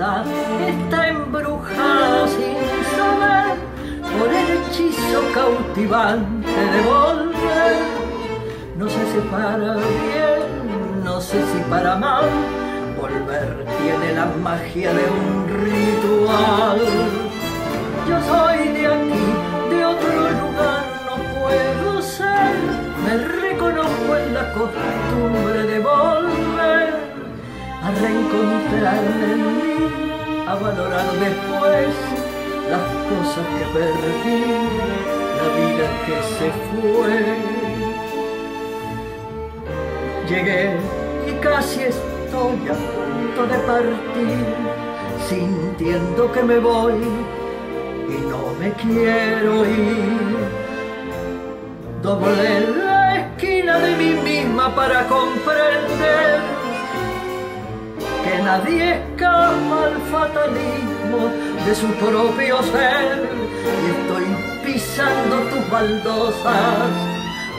está embrujada sin saber por el hechizo cautivante de volver. No sé si para bien, no sé si para mal, volver tiene la magia de un ritual. Yo soy de aquí, de otro lugar no puedo ser, me reconozco en la costumbre reencontrarme en mí, a valorar después las cosas que perdí, la vida que se fue. Llegué y casi estoy a punto de partir, sintiendo que me voy y no me quiero ir. Doblé la esquina de mí misma para comprender nadie escapa al fatalismo de su propio ser y estoy pisando tus baldosas,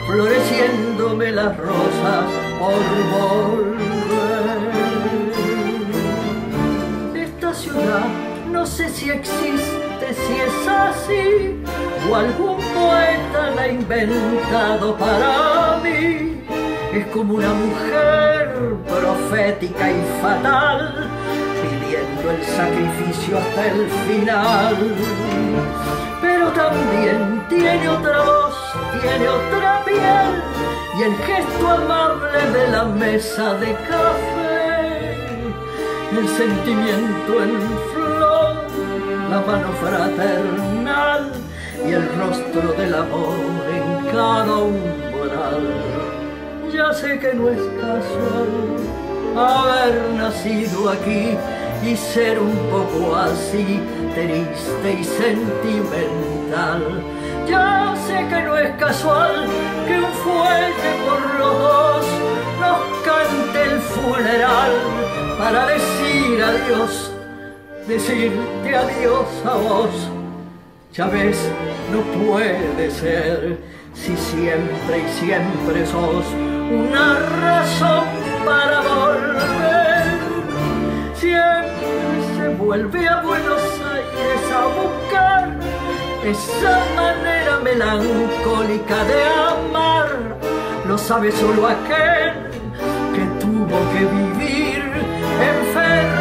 floreciéndome las rosas por volver. Esta ciudad no sé si existe, si es así, o algún poeta la ha inventado para mí. Es como una mujer profética y fatal, pidiendo el sacrificio hasta el final. Pero también tiene otra voz, tiene otra piel, y el gesto amable de la mesa de café, el sentimiento en flor, la mano fraternal y el rostro del amor en cada umbral. Ya sé que no es casual haber nacido aquí y ser un poco así, triste y sentimental. Ya sé que no es casual que un fuerte por los dos nos cante el funeral para decir adiós, decirte adiós a vos. Ya ves, no puede ser si siempre y siempre sos una razón para volver. Siempre se vuelve a Buenos Aires a buscar esa manera melancólica de amar. Lo sabe solo aquel que tuvo que vivir enfermo